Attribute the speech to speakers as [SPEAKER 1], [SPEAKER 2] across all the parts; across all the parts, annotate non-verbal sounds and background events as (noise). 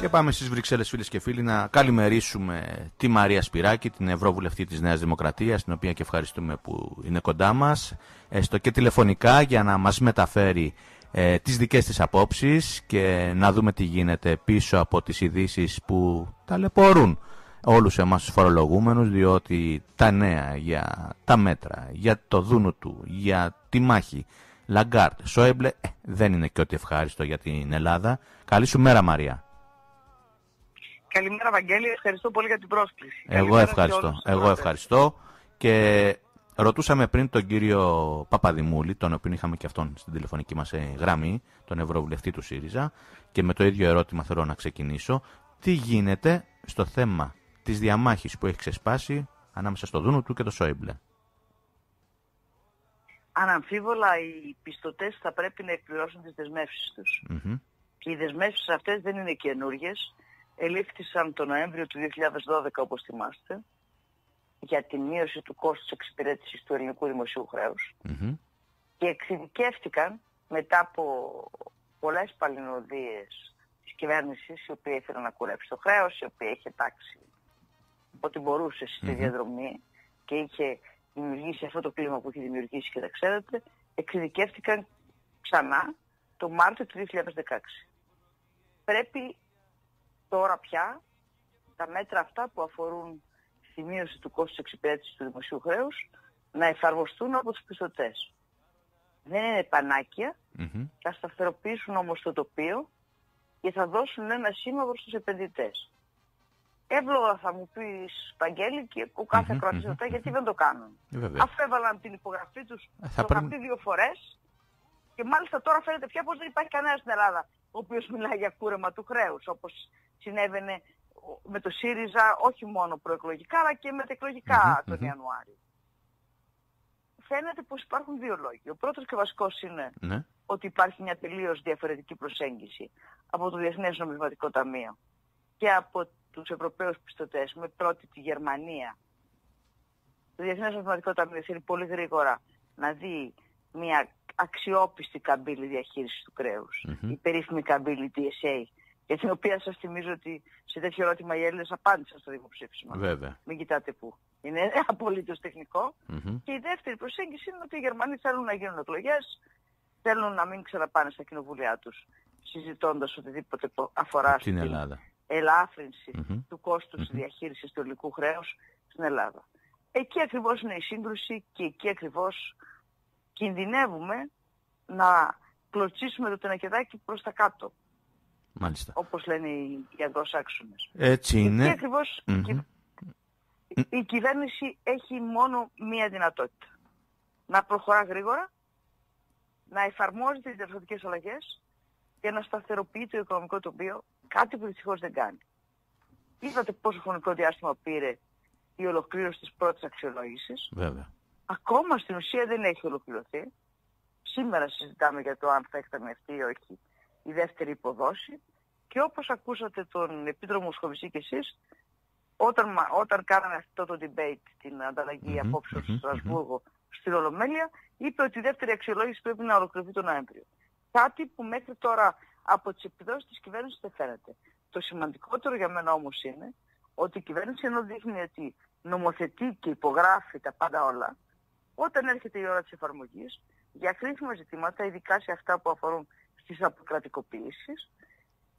[SPEAKER 1] Και πάμε στις Βρυξέλλες φίλες και φίλοι να καλημερίσουμε τη Μαρία Σπυράκη, την Ευρωβουλευτή της Νέας Δημοκρατίας, την οποία και ευχαριστούμε που είναι κοντά μας, έστω και τηλεφωνικά για να μας μεταφέρει ε, τις δικές της απόψεις και να δούμε τι γίνεται πίσω από τις ειδήσεις που ταλαιπωρούν όλους εμάς τους φορολογούμενους διότι τα νέα για τα μέτρα, για το Δου Νου Του, για τη μάχη Λαγκάρντ, Σόιμπλε ε, δεν είναι και ό,τι ευχάριστο για την Ελλάδα. Καλή σου μέρα Μαρία.
[SPEAKER 2] Καλημέρα Βαγγέλη, ευχαριστώ πολύ για την πρόσκληση.
[SPEAKER 1] Εγώ ευχαριστώ. Εγώ ευχαριστώ και ρωτούσαμε πριν τον κύριο Παπαδημούλη, τον οποίο είχαμε και αυτόν στην τηλεφωνική μας ε, γραμμή, τον Ευρωβουλευτή του ΣΥΡΙΖΑ και με το ίδιο ερώτημα θέλω να ξεκινήσω. Τι γίνεται στο θέμα της διαμάχης που έχει ξεσπάσει ανάμεσα στο Δούνο του και το Σόιμπλε;
[SPEAKER 2] Αναμφίβολα οι πιστωτές θα πρέπει να εκπληρώσουν τις δεσμεύσεις τους. Και οι δεσμεύσεις αυτές δεν είναι καινούργιες ελήφθησαν το Νοέμβριο του 2012 όπως θυμάστε για τη μείωση του κόστους εξυπηρέτησης του ελληνικού δημοσίου και εξειδικεύτηκαν μετά από πολλές παλινοδίες της κυβέρνησης η οποία ήθελε να κουρέψει το χρέος, η οποία είχε τάξει ό,τι μπορούσε στη διαδρομή και είχε δημιουργήσει αυτό το κλίμα που είχε δημιουργήσει και τα ξέρετε, εξειδικεύτηκαν ξανά το Μάρτιο του 2016. Πρέπει τώρα πια τα μέτρα αυτά που αφορούν στη μείωση του κόστους εξυπηρέτησης του δημοσίου χρέους να εφαρμοστούν από τους πιστωτές. Δεν είναι πανάκια, θα σταθεροποιήσουν όμως το τοπίο και θα δώσουν ένα σήμα προς τους επενδυτές. Εύλογα θα μου πεις Παγγέλη και ο κάθε mm γιατί δεν το κάνουν; Αφού έβαλαν την υπογραφή τους, ε, θα το είχαν πει δύο φορές και μάλιστα τώρα φαίνεται πια πως δεν υπάρχει κανένας στην Ελλάδα ο οποίος μιλάει για κούρεμα του χρέους όπως συνέβαινε με το ΣΥΡΙΖΑ όχι μόνο προεκλογικά αλλά και μετεκλογικά τον Ιανουάριο. Φαίνεται πως υπάρχουν δύο λόγοι. Ο πρώτος και βασικός είναι ναι. ότι υπάρχει μια τελείως διαφορετική προσέγγιση από το Διεθνές Νομισματικό Ταμείο και από τους Ευρωπαίους πιστωτές με πρώτη τη Γερμανία. Το Διεθνές Νομισματικό Ταμείο θέλει πολύ γρήγορα να δει μια αξιόπιστη καμπύλη διαχείρισης του κρέους. Η περίφημη καμπύλη DSA για την οποία σας θυμίζω ότι σε τέτοιο ερώτημα οι Έλληνες απάντησαν στο δημοψήφισμα.
[SPEAKER 1] Βέβαια.
[SPEAKER 2] Μην κοιτάτε πού. Είναι απολύτως Και η δεύτερη προσέγγιση είναι ότι οι Γερμανοί θέλουν να γίνουν εκλογές, θέλουν να μην ξαναπάνε στα κοινοβουλιά τους συζητώντας οτιδήποτε αφορά
[SPEAKER 1] στην Ελλάδα.
[SPEAKER 2] ελάφρυνση του κόστους mm-hmm. διαχείρισης του ελληνικού χρέους στην Ελλάδα. Εκεί ακριβώς είναι η σύγκρουση και εκεί ακριβώς κινδυνεύουμε να κλωτσίσουμε το τενακεδάκι προς τα κάτω.
[SPEAKER 1] Μάλιστα.
[SPEAKER 2] Όπως λένε οι, οι Αγγλοσάξονες.
[SPEAKER 1] Έτσι είναι.
[SPEAKER 2] Και ακριβως η, κυβέρνηση έχει μόνο μία δυνατότητα. Να προχωρά γρήγορα, να εφαρμόζει τις διαφορετικές αλλαγές και να σταθεροποιεί το οικονομικό τοπίο, κάτι που δυστυχώς δεν κάνει. Είδατε πόσο χρονικό διάστημα πήρε η ολοκλήρωση της πρώτης αξιολόγησης.
[SPEAKER 1] Βέβαια.
[SPEAKER 2] Ακόμα στην ουσία δεν έχει ολοκληρωθεί. Σήμερα συζητάμε για το αν θα εκταμευτεί ή όχι η δεύτερη υποδόση και όπως ακούσατε τον Επίτροπο Μοσχοβησή και εσείς, όταν, όταν κάναμε αυτό το debate, την ανταλλαγή mm-hmm, απόψεων στο Στρασβούργο, στην Ολομέλεια, είπε ότι η δεύτερη αξιολόγηση πρέπει να ολοκληρωθεί τον Νοέμβριο. Κάτι που μέχρι τώρα από τις επιδόσεις της κυβέρνησης δεν φαίνεται. Το σημαντικότερο για μένα όμως είναι ότι η κυβέρνηση ενώ δείχνει ότι νομοθετεί και υπογράφει τα πάντα όλα, όταν έρχεται η ώρα της εφαρμογής, για χρήσιμα ζητήματα, ειδικά σε αυτά που αφορούν στις αποκρατικοποίησεις,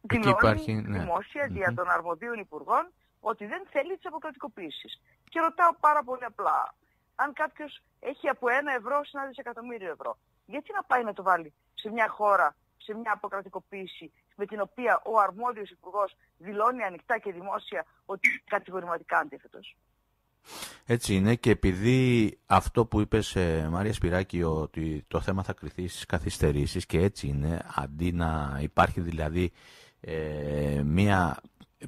[SPEAKER 2] δηλώνει υπάρχει, ναι. δημόσια δια των αρμοδίων υπουργών ότι δεν θέλει τις αποκρατικοποίησεις. Και ρωτάω πάρα πολύ απλά, αν κάποιος έχει από ένα ευρώ σε ένα δισεκατομμύριο ευρώ, γιατί να πάει να το βάλει σε μια χώρα, σε μια αποκρατικοποίηση με την οποία ο αρμόδιος υπουργός δηλώνει ανοιχτά και δημόσια ότι κατηγορηματικά αντίθετος;
[SPEAKER 1] Έτσι είναι και επειδή αυτό που είπες ε, Μαρία Σπυράκη ότι το θέμα θα κρυθεί στις καθυστερήσεις και έτσι είναι αντί να υπάρχει δηλαδή ε, μια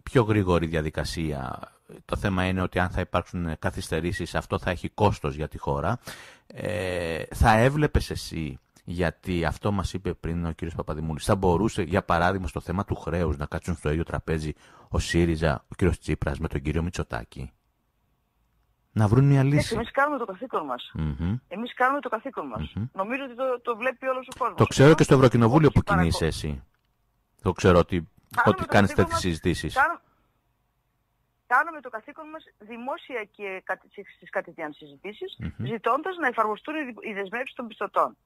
[SPEAKER 1] πιο γρήγορη διαδικασία το θέμα είναι ότι αν θα υπάρξουν καθυστερήσεις αυτό θα έχει κόστος για τη χώρα. Ε, θα έβλεπες εσύ γιατί αυτό μας είπε πριν ο κύριος Παπαδημούλης θα μπορούσε για παράδειγμα στο θέμα του χρέους να κάτσουν στο ίδιο τραπέζι ο ΣΥΡΙΖΑ, ο κύριος Τσίπρας με τον κύριο Μητσοτάκη; Να βρουν μια λύση.
[SPEAKER 2] Εμείς κάνουμε το καθήκον μας. Mm-hmm. Εμείς κάνουμε το καθήκον μας. Mm-hmm. Νομίζω ότι το, το βλέπει όλος ο κόσμος.
[SPEAKER 1] Το ξέρω και στο Ευρωκοινοβούλιο που κινείσαι εσύ. Το ξέρω ότι ότι κάνεις τέτοιες συζητήσεις.
[SPEAKER 2] Κάνουμε, το καθήκον μας δημόσια και στις κατευθείαν συζητήσεις, ζητώντας να εφαρμοστούν οι δεσμεύσεις των πιστωτών.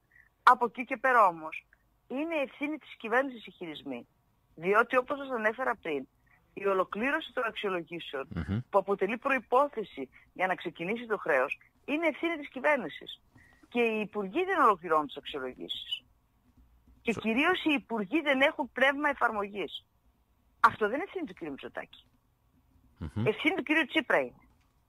[SPEAKER 2] Από εκεί και πέρα όμως, είναι ευθύνη της κυβέρνησης οι χειρισμοί. Διότι όπως σας ανέφερα πριν, η ολοκλήρωση των αξιολογησεων που αποτελεί προϋπόθεση για να ξεκινήσει το χρέος είναι ευθύνη της κυβέρνησης. Και οι υπουργοί δεν ολοκληρώνουν τις αξιολογήσεις. Και κυρίως οι υπουργοί δεν έχουν πνεύμα εφαρμογής. Αυτό δεν είναι ευθύνη του κ. Μητσοτάκη. Mm-hmm. Ευθύνη του κ. Τσίπρα είναι.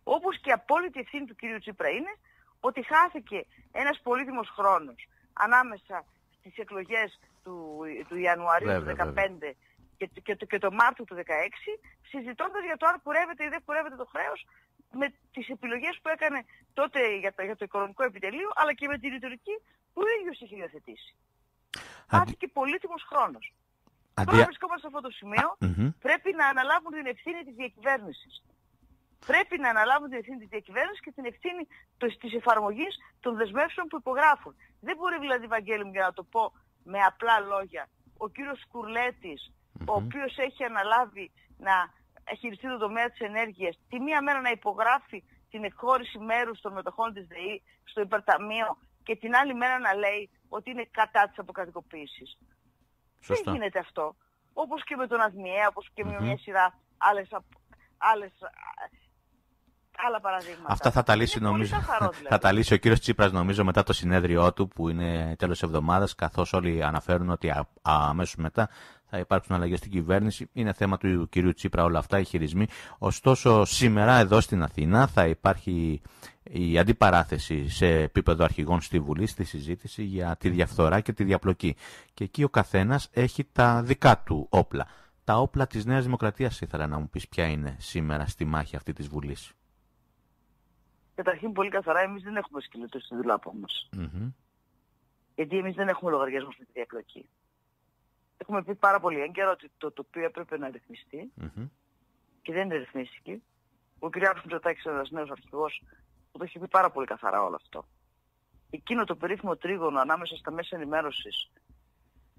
[SPEAKER 2] Όπως και απόλυτη ευθύνη του κ. Τσίπρα είναι ότι χάθηκε ένας πολύτιμος χρόνος ανάμεσα στις εκλογές του, του Ιανουαρίου του 2015 και, και, και, το Μάρτιο του 2016 συζητώντας για το αν κουρεύεται ή δεν κουρεύεται το χρέος με τις επιλογές που έκανε τότε για το, για το οικονομικό επιτελείο αλλά και με τη ρητορική που ο ίδιος είχε υιοθετήσει. Αντι... και πολύτιμος χρόνος. Αντί... Τώρα βρισκόμαστε σε αυτό το σημείο, πρέπει να αναλάβουν την ευθύνη της διακυβέρνησης. Πρέπει να αναλάβουν την ευθύνη της διακυβέρνησης και την ευθύνη της εφαρμογής των δεσμεύσεων που υπογράφουν. Δεν μπορεί δηλαδή, Βαγγέλη μου, για να το πω με απλά λόγια, ο κύριος Σκουρλέτης, ο οποίος έχει αναλάβει να χειριστεί το τομέα της ενέργειας, τη μία μέρα να υπογράφει την εκχώρηση μέρους των μετοχών της ΔΕΗ στο υπερταμείο και την άλλη μέρα να λέει ότι είναι κατά της αποκρατικοποίησης. Δεν γίνεται αυτό. Όπως και με τον ΑΔΜΙΕ, όπως και με μια σειρά άλλες, άλλες άλλα παραδείγματα.
[SPEAKER 1] Αυτά θα τα λύσει, νομίζω, δηλαδή. θα τα λύσει ο κύριος Τσίπρας νομίζω μετά το συνέδριό του που είναι τέλος εβδομάδας καθώς όλοι αναφέρουν ότι αμέσως μετά θα υπάρξουν αλλαγές στην κυβέρνηση. Είναι θέμα του κυρίου Τσίπρα όλα αυτά, οι χειρισμοί. Ωστόσο, σήμερα εδώ στην Αθήνα θα υπάρχει η αντιπαράθεση σε επίπεδο αρχηγών στη Βουλή, στη συζήτηση για τη διαφθορά και τη διαπλοκή. Και εκεί ο καθένας έχει τα δικά του όπλα. Τα όπλα της Νέας Δημοκρατίας ήθελα να μου πεις ποια είναι σήμερα στη μάχη αυτή της Βουλής.
[SPEAKER 2] Καταρχήν πολύ καθαρά εμείς δεν έχουμε σκυλωτό στη δουλάπα μας. Γιατί εμείς δεν έχουμε λογαριασμό με τη διακλοκή. Έχουμε πει πάρα πολύ έγκαιρα ότι το τοπίο έπρεπε να ρυθμιστεί και δεν ρυθμίστηκε. Ο κ. Μητσοτάκης είναι ένας νέος αρχηγός που το έχει πει πάρα πολύ καθαρά όλο αυτό. Εκείνο το περίφημο τρίγωνο ανάμεσα στα μέσα ενημέρωσης,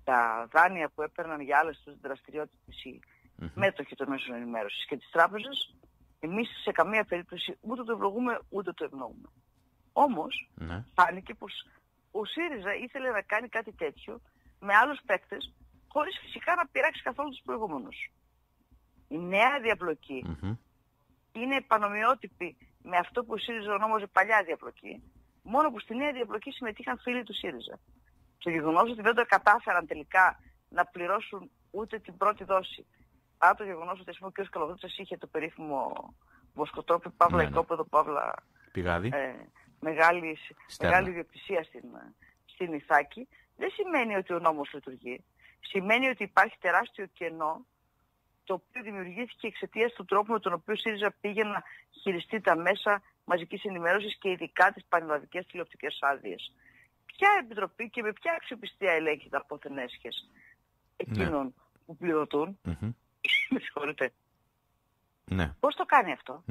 [SPEAKER 2] τα δάνεια που έπαιρναν για άλλες τους δραστηριότητες οι μέτοχοι των μέσων ενημέρωσης και τις τράπεζες, εμείς σε καμία περίπτωση ούτε το ευλογούμε ούτε το ευνοούμε. Όμως ναι. φάνηκε πως ο ΣΥΡΙΖΑ ήθελε να κάνει κάτι τέτοιο με άλλους παίκτες χωρίς φυσικά να πειράξει καθόλου τους προηγούμενους. Η νέα διαπλοκή είναι επανομοιότυπη με αυτό που ο ΣΥΡΙΖΑ ονόμαζε παλιά διαπλοκή, μόνο που στη νέα διαπλοκή συμμετείχαν φίλοι του ΣΥΡΙΖΑ. Το γεγονός ότι δεν το κατάφεραν τελικά να πληρώσουν ούτε την πρώτη δόση παρά το γεγονός ότι ο κ. Καλοδούτσας είχε το περίφημο βοσκοτόπι, παύλα ναι, ναι. οικόπεδο, παύλα
[SPEAKER 1] ε,
[SPEAKER 2] μεγάλη, μεγάλη ιδιοκτησία στην, στην Ιθάκη, δεν σημαίνει ότι ο νόμος λειτουργεί. Σημαίνει ότι υπάρχει τεράστιο κενό το οποίο δημιουργήθηκε εξαιτίας του τρόπου με τον οποίο ΣΥΡΙΖΑ πήγε να χειριστεί τα μέσα μαζικής ενημέρωσης και ειδικά τις πανελλαδικές τηλεοπτικές άδειες. Ποια επιτροπή και με ποια αξιοπιστία ελέγχει τα απόθεν έσχες ναι. εκείνων που πληρωτούν; (laughs) Με συγχωρείτε.
[SPEAKER 1] Ναι.
[SPEAKER 2] Πώς το κάνει αυτό;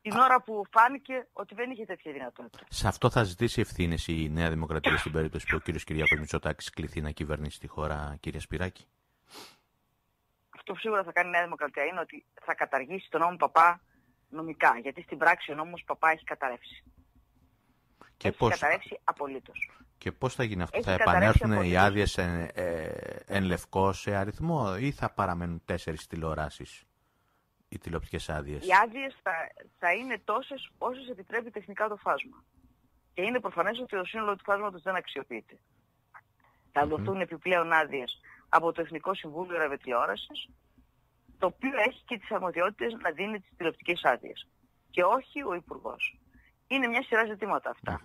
[SPEAKER 2] Την ώρα που φάνηκε ότι δεν είχε τέτοια δυνατότητα.
[SPEAKER 1] Σε αυτό θα ζητήσει ευθύνες η Νέα Δημοκρατία στην περίπτωση που ο κ. Κυριάκος Μητσοτάκης κληθεί να κυβερνήσει τη χώρα, κύριε Σπυράκη;
[SPEAKER 2] Αυτό που σίγουρα θα κάνει η Νέα Δημοκρατία είναι ότι θα καταργήσει τον νόμο Παπά νομικά. Γιατί στην πράξη ο νόμος Παπά έχει καταρρεύσει. Και έχει πώς... καταρρεύσει απολύτως.
[SPEAKER 1] Και πώς θα γίνει αυτό, θα επανέλθουν οι άδειες εν, ε, εν λευκό σε αριθμό ή θα παραμένουν τέσσερις τηλεοράσεις οι τηλεοπτικές άδειες;
[SPEAKER 2] Οι άδειες θα, θα είναι τόσες όσες επιτρέπει τεχνικά το φάσμα. Και είναι προφανές ότι το σύνολο του φάσματος δεν αξιοποιείται. Θα δοθούν επιπλέον άδειες από το Εθνικό Συμβούλιο Ραδιοτηλεόρασης, το οποίο έχει και τις αρμοδιότητες να δίνει τις τηλεοπτικές άδειες. Και όχι ο Υπουργός. Είναι μια σειρά ζητήματα αυτά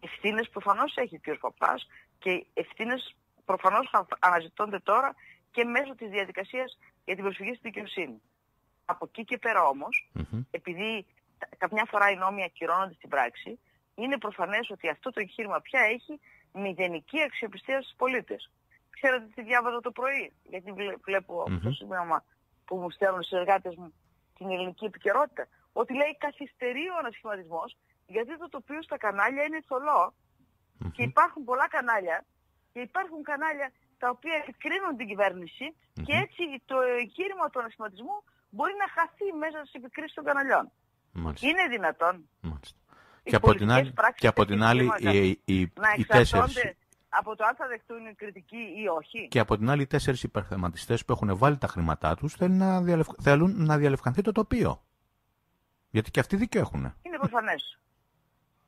[SPEAKER 2] ευθύνες προφανώς έχει ο κ. Παπάς και ευθύνες προφανώς αναζητώνται τώρα και μέσω της διαδικασίας για την προσφυγή στη δικαιοσύνη. Από εκεί και πέρα όμως, επειδή καμιά φορά οι νόμοι ακυρώνονται στην πράξη, είναι προφανές ότι αυτό το εγχείρημα πια έχει μηδενική αξιοπιστία στους πολίτες. Ξέρετε τι διάβαζα το πρωί, γιατί βλέπω mm-hmm. το σημείωμα που μου στέλνουν οι εργάτες μου την ελληνική επικαιρότητα, ότι λέει καθυστερεί ο ανασχηματισμός γιατί το τοπίο στα κανάλια είναι θολό και υπάρχουν πολλά κανάλια και υπάρχουν κανάλια τα οποία επικρίνουν την κυβερνηση και έτσι το εγχείρημα του ανασχηματισμού μπορεί να χαθεί μέσα στις επικρίσεις των καναλιών.
[SPEAKER 1] Μάλιστα.
[SPEAKER 2] Είναι δυνατόν.
[SPEAKER 1] Μάλιστα.
[SPEAKER 2] οι
[SPEAKER 1] Και από την
[SPEAKER 2] πολιτικές
[SPEAKER 1] άλλη,
[SPEAKER 2] πράξεις
[SPEAKER 1] και από
[SPEAKER 2] τέτοιου
[SPEAKER 1] την άλλη
[SPEAKER 2] εγχειρήματος
[SPEAKER 1] οι, οι,
[SPEAKER 2] να
[SPEAKER 1] οι τέσσερις,
[SPEAKER 2] εξαρτώνται από το αν θα δεχτούν η κριτική ή όχι.
[SPEAKER 1] και από την άλλη οι τέσσερις υπερθεματιστές που έχουν βάλει τα χρήματά τους θέλουν να, διαλευ... θέλουν να διαλευκανθεί το τοπίο. Γιατί και αυτοί δίκιο έχουν.
[SPEAKER 2] Είναι προφανές.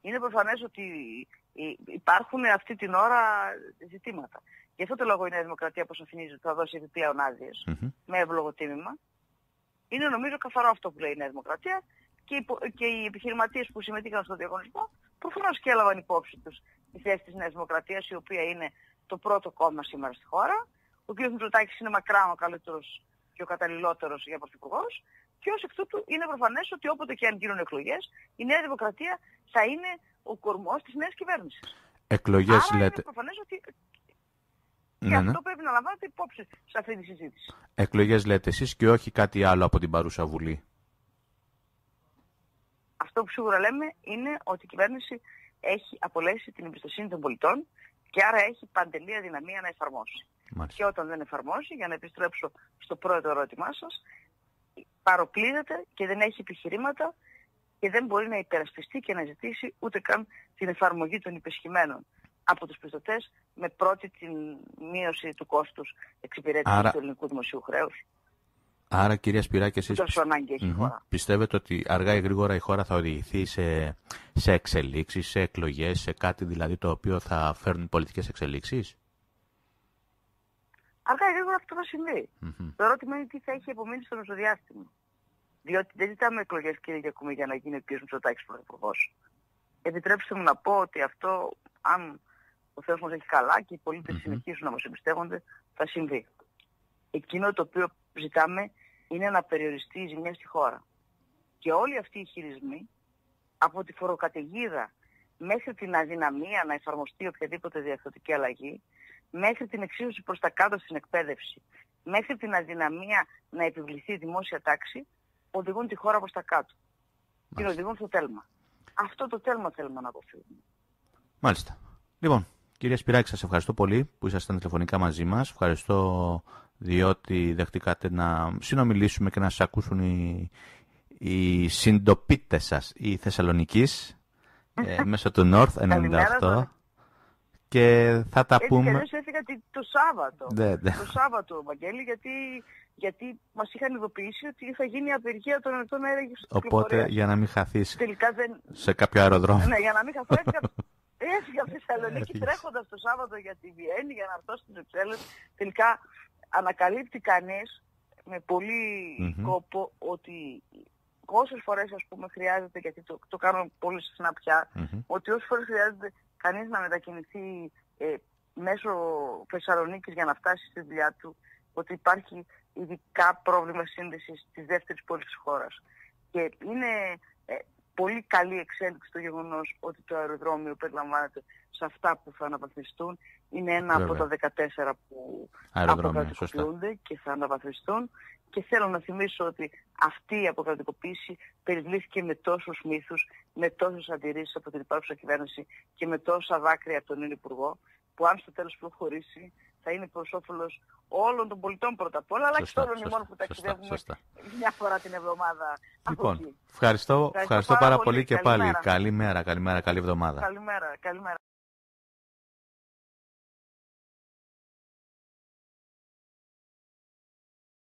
[SPEAKER 2] Είναι προφανές ότι υ- υπάρχουν αυτή την ώρα ζητήματα. Γι' αυτό το λόγο η Νέα Δημοκρατία αποσαφηνίζει ότι θα δώσει επιπλέον άδειες
[SPEAKER 1] Μμμ.
[SPEAKER 2] με εύλογο τίμημα. Είναι νομίζω καθαρό αυτό που λέει η Νέα Δημοκρατία και οι, πο- και οι επιχειρηματίες που συμμετείχαν στο διαγωνισμό προφανώς και έλαβαν υπόψη τους τη θέση της Νέας Δημοκρατίας η οποία είναι το πρώτο κόμμα σήμερα στη χώρα. Ο κ. Μητσοτάκης είναι μακράν ο καλύτερος και ο καταλληλότερος για πρωθυπουργός και ως εκ τούτου είναι προφανές ότι όποτε και αν γίνουν εκλογές η Νέα Δημοκρατία θα είναι ο κορμός της νέας κυβέρνησης.
[SPEAKER 1] Εκλογές
[SPEAKER 2] Άρα
[SPEAKER 1] λέτε.
[SPEAKER 2] είναι προφανές ότι και
[SPEAKER 1] Ναι, ναι.
[SPEAKER 2] αυτό πρέπει να λαμβάνετε υπόψη σε αυτή τη συζήτηση.
[SPEAKER 1] Εκλογές λέτε εσείς και όχι κάτι άλλο από την παρούσα Βουλή.
[SPEAKER 2] Αυτό που σίγουρα λέμε είναι ότι η κυβέρνηση έχει απολέσει την εμπιστοσύνη των πολιτών και άρα έχει παντελή αδυναμία να εφαρμόσει.
[SPEAKER 1] Μάλιστα.
[SPEAKER 2] Και όταν δεν εφαρμόσει, για να επιστρέψω στο πρώτο ερώτημά σας, παροπλίζεται και δεν έχει επιχειρήματα και δεν μπορεί να υπερασπιστεί και να ζητήσει ούτε καν την εφαρμογή των υπεσχημένων από τους πιστωτές με πρώτη την μείωση του κόστους εξυπηρέτησης
[SPEAKER 1] Άρα-
[SPEAKER 2] του ελληνικού δημοσίου χρέους.
[SPEAKER 1] Άρα κυρία Σπυράκη εσείς
[SPEAKER 2] Τόσο ανάγκη έχει η
[SPEAKER 1] Μμμ.
[SPEAKER 2] χώρα.
[SPEAKER 1] Πιστεύετε ότι αργά ή γρήγορα η χώρα θα οδηγηθεί σε, σε εξελίξεις, σε εκλογές, σε κάτι δηλαδή το οποίο θα φέρνουν πολιτικές εξελίξεις;
[SPEAKER 2] Αργά ή γρήγορα αυτό θα συμβεί.
[SPEAKER 1] Μμμ.
[SPEAKER 2] Το ερώτημα είναι τι θα έχει απομείνει στο μεσοδιάστημα. Διότι δεν ζητάμε εκλογές κύριε Γιακουμή για να γίνει ο κ. Μητσοτάκης πρωθυπουργός. Επιτρέψτε μου να πω ότι αυτό, αν ο Θεός μας έχει καλά και οι πολίτες
[SPEAKER 1] Μμμ.
[SPEAKER 2] συνεχίσουν να μας εμπιστεύονται, θα συμβεί. Εκείνο το οποίο ζητάμε είναι να περιοριστεί η ζημιά στη χώρα. Και όλοι αυτοί οι χειρισμοί, από τη φοροκαταιγίδα μέχρι την αδυναμία να εφαρμοστεί οποιαδήποτε διαρθρωτική αλλαγή, μέχρι την εξίσωση προς τα κάτω στην εκπαίδευση, μέχρι την αδυναμία να επιβληθεί η δημόσια τάξη, οδηγούν τη χώρα προς τα κάτω. Την
[SPEAKER 1] Μάλιστα.
[SPEAKER 2] οδηγούν στο τέλμα. Αυτό το τέλμα θέλουμε να αποφύγουμε.
[SPEAKER 1] Μάλιστα. Λοιπόν, κυρία Σπυράκη, σας ευχαριστώ πολύ που ήσασταν τηλεφωνικά μαζί μας. Ευχαριστώ διότι δεχτήκατε να συνομιλήσουμε και να σας ακούσουν οι, οι συντοπίτες σας, οι Θεσσαλονικείς, ε, (laughs) μέσω του North 98.
[SPEAKER 2] Καλημέρα σας.
[SPEAKER 1] Και θα τα
[SPEAKER 2] Έτσι κι
[SPEAKER 1] πούμε...
[SPEAKER 2] αλλιώς έφυγα τη- το Σάββατο.
[SPEAKER 1] Ναι, ναι.
[SPEAKER 2] Το Σάββατο, Βαγγέλη, γιατί, γιατί μας είχαν ειδοποιήσει ότι θα γίνει απεργία των ετών αέραγης της
[SPEAKER 1] Οπότε
[SPEAKER 2] κυκλοφορίας.
[SPEAKER 1] για να μην χαθείς
[SPEAKER 2] Τελικά δεν...
[SPEAKER 1] σε κάποιο αεροδρόμιο.
[SPEAKER 2] ναι, για να μην χαθώ έφυγα, (laughs) έφυγα από τη Θεσσαλονίκη
[SPEAKER 1] Έφυγες.
[SPEAKER 2] τρέχοντας το Σάββατο για τη Βιέννη για να έρθω στις Βρυξέλλες. Τελικά ανακαλύπτει κανείς με πολύ
[SPEAKER 1] Μμμ.
[SPEAKER 2] κόπο ότι όσες φορές ας πούμε χρειάζεται, γιατί το, το κάνω πολύ συχνά πια,
[SPEAKER 1] Μμμ.
[SPEAKER 2] ότι όσες φορές χρειάζεται κανείς να μετακινηθεί ε, μέσω Θεσσαλονίκης για να φτάσει στη δουλειά του, ότι υπάρχει ειδικά πρόβλημα σύνδεσης της δεύτερης πόλης της χώρας. Και είναι ε, πολύ καλή εξέλιξη το γεγονός ότι το αεροδρόμιο περιλαμβάνεται σε αυτά που θα αναβαθμιστούν. Είναι ένα από
[SPEAKER 1] Βέβαια.
[SPEAKER 2] τα 14 που
[SPEAKER 1] Αεροδρόμια, σωστά.
[SPEAKER 2] αποκρατικοποιούνται και θα αναβαθμιστούν. Και θέλω να θυμίσω ότι αυτή η αποκρατικοποίηση περιβλήθηκε με τόσους μύθους, με τόσες αντιρρήσεις από την υπάρχουσα κυβέρνηση και με τόσα δάκρυα από τον νέο Υπουργό, που αν στο τέλος προχωρήσει θα είναι προς όφελος όλων των πολιτών πρώτα απ' όλα, αλλά και
[SPEAKER 1] Σωστά,
[SPEAKER 2] όλων
[SPEAKER 1] σωστά,
[SPEAKER 2] ημών που
[SPEAKER 1] σωστά,
[SPEAKER 2] ταξιδεύουμε
[SPEAKER 1] σωστά.
[SPEAKER 2] μια φορά την εβδομάδα από
[SPEAKER 1] Λοιπόν,
[SPEAKER 2] εκεί.
[SPEAKER 1] ευχαριστώ, ευχαριστώ
[SPEAKER 2] πάρα
[SPEAKER 1] πάρα
[SPEAKER 2] πολύ.
[SPEAKER 1] πολύ και πάλι.
[SPEAKER 2] Καλημέρα.
[SPEAKER 1] Καλημέρα, καλημέρα, καλή εβδομάδα.
[SPEAKER 2] Καλημέρα, καλημέρα.